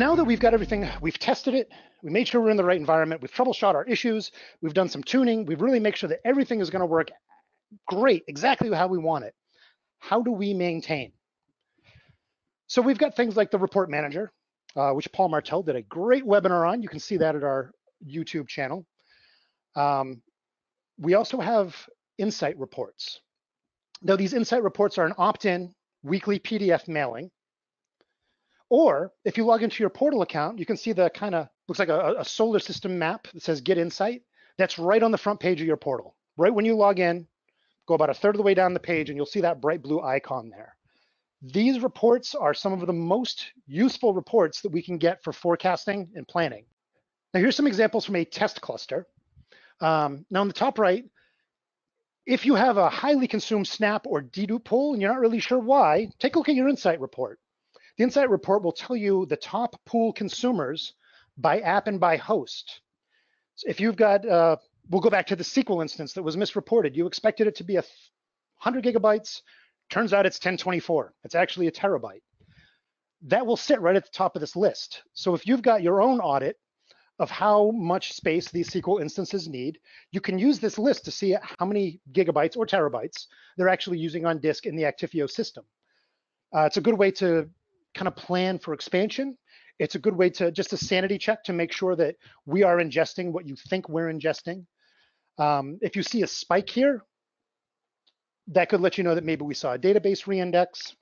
now that we've got everything, we've tested it, we made sure we're in the right environment, we've troubleshot our issues, we've done some tuning, we've really make sure that everything is gonna work great, exactly how we want it. How do we maintain? So we've got things like the report manager, uh, which Paul Martell did a great webinar on. You can see that at our YouTube channel. Um, we also have insight reports. Now these insight reports are an opt-in weekly PDF mailing. Or if you log into your portal account, you can see the kind of looks like a, a, solar system map that says get insight. That's right on the front page of your portal. Right when you log in, go about a third of the way down the page and you'll see that bright blue icon there. These reports are some of the most useful reports that we can get for forecasting and planning. Now here's some examples from a test cluster. Um, now on the top right, if you have a highly consumed snap or dedupe pool and you're not really sure why, take a look at your insight report. The insight report will tell you the top pool consumers by app and by host. So if you've got, uh, we'll go back to the SQL instance that was misreported. You expected it to be a 100 gigabytes. Turns out it's 1024. It's actually a terabyte. That will sit right at the top of this list. So if you've got your own audit of how much space these SQL instances need. You can use this list to see how many gigabytes or terabytes they're actually using on disk in the Actifio system. Uh, it's a good way to kind of plan for expansion. It's a good way to just a sanity check to make sure that we are ingesting what you think we're ingesting. Um, if you see a spike here, that could let you know that maybe we saw a database reindex.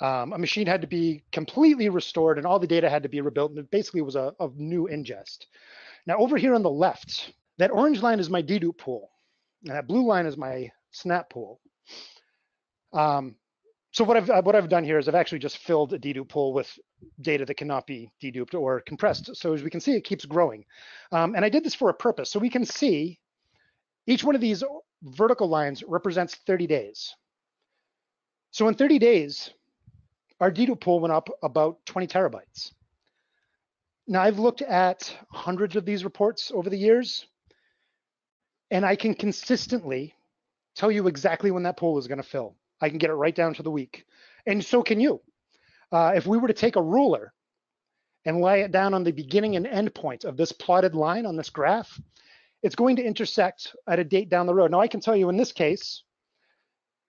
Um, a machine had to be completely restored and all the data had to be rebuilt and it basically was a, a new ingest. Now over here on the left, that orange line is my dedupe pool and that blue line is my snap pool. Um, so what I've what I've done here is I've actually just filled a dedupe pool with data that cannot be deduped or compressed. So as we can see, it keeps growing. Um, and I did this for a purpose. So we can see each one of these vertical lines represents 30 days. So in 30 days, our dedupe pool went up about 20 terabytes. Now I've looked at hundreds of these reports over the years, and I can consistently tell you exactly when that pool is gonna fill. I can get it right down to the week. And so can you. Uh, if we were to take a ruler and lay it down on the beginning and end point of this plotted line on this graph, it's going to intersect at a date down the road. Now I can tell you in this case,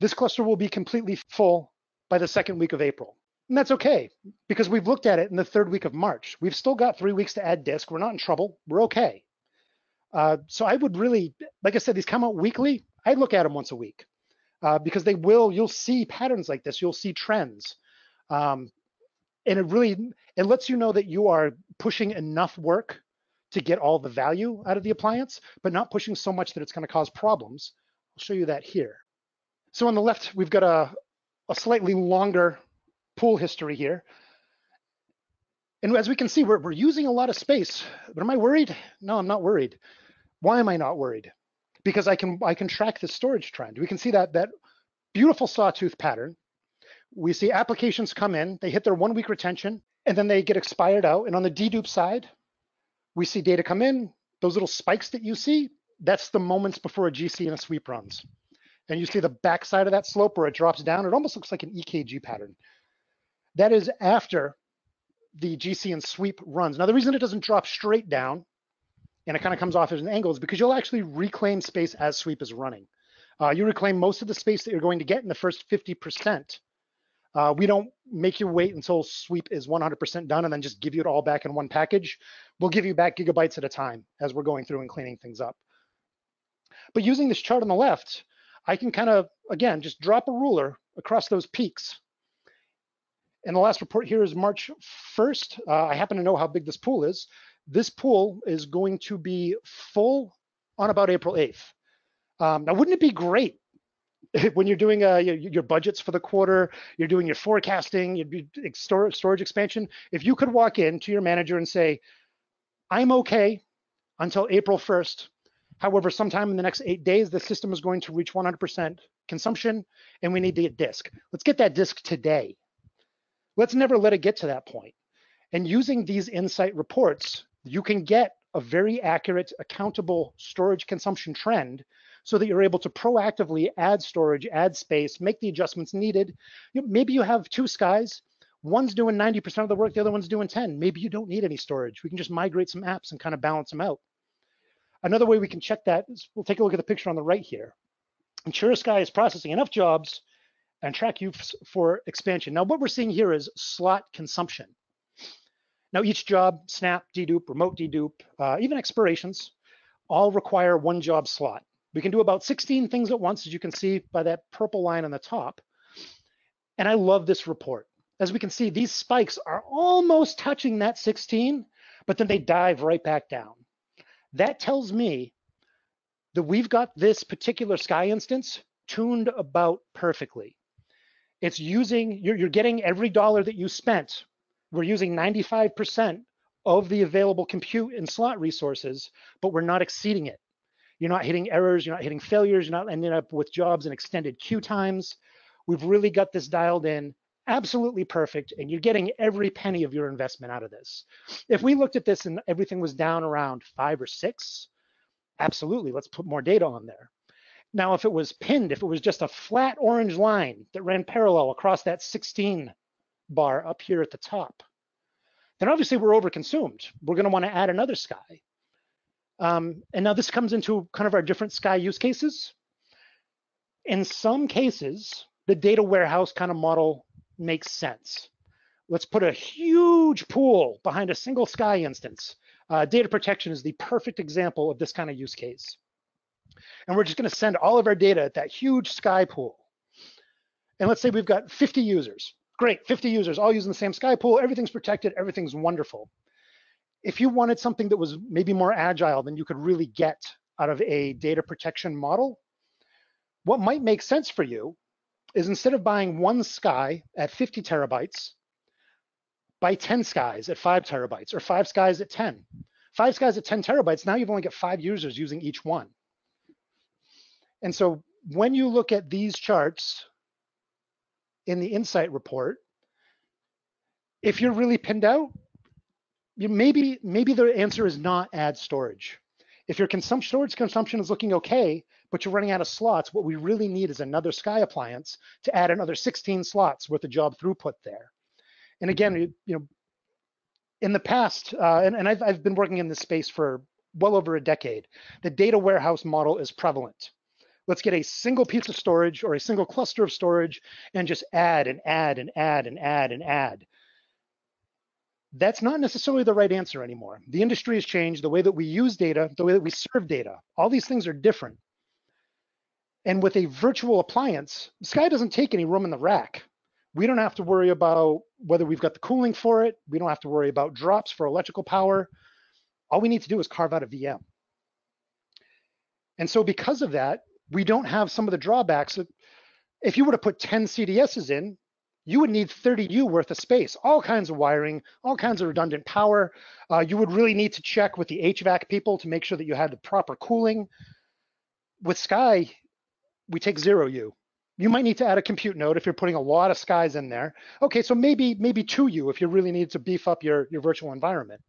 this cluster will be completely full by the second week of April. And that's okay because we've looked at it in the third week of March. We've still got three weeks to add disk. We're not in trouble. We're okay. Uh, so I would really, like I said, these come out weekly. I'd look at them once a week uh, because they will, you'll see patterns like this. You'll see trends. Um, and it really, it lets you know that you are pushing enough work to get all the value out of the appliance, but not pushing so much that it's gonna cause problems. I'll show you that here. So on the left, we've got a, a slightly longer pool history here. And as we can see, we're, we're using a lot of space, but am I worried? No, I'm not worried. Why am I not worried? Because I can, I can track the storage trend. We can see that, that beautiful sawtooth pattern. We see applications come in, they hit their one week retention, and then they get expired out. And on the dedupe side, we see data come in, those little spikes that you see, that's the moments before a GC and a sweep runs and you see the backside of that slope where it drops down. It almost looks like an EKG pattern. That is after the GC and sweep runs. Now, the reason it doesn't drop straight down and it kind of comes off as an angle is because you'll actually reclaim space as sweep is running. Uh, you reclaim most of the space that you're going to get in the first 50%. Uh, we don't make you wait until sweep is 100% done and then just give you it all back in one package. We'll give you back gigabytes at a time as we're going through and cleaning things up. But using this chart on the left, I can kind of, again, just drop a ruler across those peaks. And the last report here is March 1st. Uh, I happen to know how big this pool is. This pool is going to be full on about April 8th. Um, now, wouldn't it be great when you're doing uh, your, your, budgets for the quarter, you're doing your forecasting, your storage, storage expansion, if you could walk in to your manager and say, I'm okay until April 1st, However, sometime in the next eight days, the system is going to reach 100% consumption and we need to get disk. Let's get that disk today. Let's never let it get to that point. And using these insight reports, you can get a very accurate, accountable storage consumption trend so that you're able to proactively add storage, add space, make the adjustments needed. maybe you have two skies. One's doing 90% of the work, the other one's doing 10. Maybe you don't need any storage. We can just migrate some apps and kind of balance them out. Another way we can check that is we'll take a look at the picture on the right here. Ensure Sky is processing enough jobs and track you for expansion. Now, what we're seeing here is slot consumption. Now, each job, snap, dedupe, remote dedupe, uh, even expirations, all require one job slot. We can do about 16 things at once, as you can see by that purple line on the top. And I love this report. As we can see, these spikes are almost touching that 16, but then they dive right back down. That tells me that we've got this particular sky instance tuned about perfectly. It's using, you're, you're getting every dollar that you spent. We're using 95% of the available compute and slot resources, but we're not exceeding it. You're not hitting errors, you're not hitting failures, you're not ending up with jobs and extended queue times. We've really got this dialed in absolutely perfect and you're getting every penny of your investment out of this. If we looked at this and everything was down around five or six, absolutely, let's put more data on there. Now, if it was pinned, if it was just a flat orange line that ran parallel across that 16 bar up here at the top, then obviously we're overconsumed. We're gonna wanna add another sky. Um, and now this comes into kind of our different sky use cases. In some cases, the data warehouse kind of model makes sense. Let's put a huge pool behind a single sky instance. Uh, data protection is the perfect example of this kind of use case. And we're just gonna send all of our data at that huge sky pool. And let's say we've got 50 users. Great, 50 users all using the same sky pool. Everything's protected, everything's wonderful. If you wanted something that was maybe more agile than you could really get out of a data protection model, what might make sense for you is instead of buying one sky at 50 terabytes, buy 10 skies at five terabytes or five skies at 10. Five skies at 10 terabytes, now you've only got five users using each one. And so when you look at these charts in the insight report, if you're really pinned out, you maybe maybe the answer is not add storage. If your consumption, storage consumption is looking okay, but you're running out of slots, what we really need is another Sky appliance to add another 16 slots worth of job throughput there. And again, you, you know, in the past, uh, and, and I've, I've been working in this space for well over a decade, the data warehouse model is prevalent. Let's get a single piece of storage or a single cluster of storage and just add and add and add and add and add that's not necessarily the right answer anymore. The industry has changed, the way that we use data, the way that we serve data, all these things are different. And with a virtual appliance, Sky doesn't take any room in the rack. We don't have to worry about whether we've got the cooling for it. We don't have to worry about drops for electrical power. All we need to do is carve out a VM. And so because of that, we don't have some of the drawbacks if you were to put 10 CDSs in, you would need 30U worth of space, all kinds of wiring, all kinds of redundant power. Uh, you would really need to check with the HVAC people to make sure that you had the proper cooling. With Sky, we take zero U. You might need to add a compute node if you're putting a lot of skies in there. Okay, so maybe maybe two U if you really need to beef up your, your virtual environment.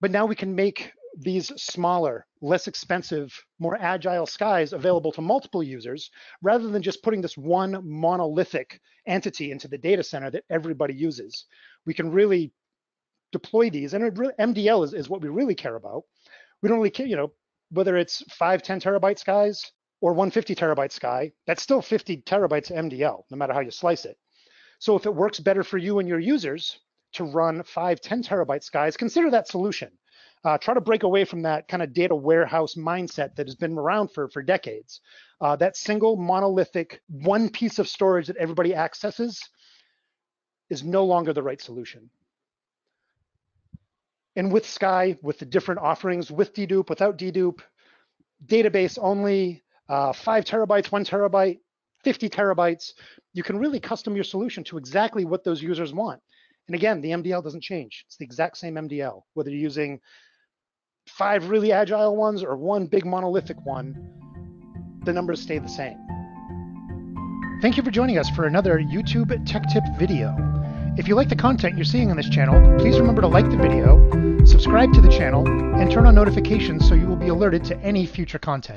But now we can make these smaller, less expensive, more agile skies available to multiple users, rather than just putting this one monolithic entity into the data center that everybody uses. We can really deploy these, and really, MDL is, is what we really care about. We don't really care, you know, whether it's five, 10 terabyte skies or 150 terabyte sky, that's still 50 terabytes MDL, no matter how you slice it. So if it works better for you and your users to run five, 10 terabyte skies, consider that solution uh, try to break away from that kind of data warehouse mindset that has been around for, for decades. Uh, that single monolithic one piece of storage that everybody accesses is no longer the right solution. And with Sky, with the different offerings, with dedupe, without dedupe, database only, uh, five terabytes, one terabyte, 50 terabytes, you can really custom your solution to exactly what those users want. And again, the MDL doesn't change. It's the exact same MDL, whether you're using five really agile ones or one big monolithic one, the numbers stay the same. Thank you for joining us for another YouTube Tech Tip video. If you like the content you're seeing on this channel, please remember to like the video, subscribe to the channel, and turn on notifications so you will be alerted to any future content.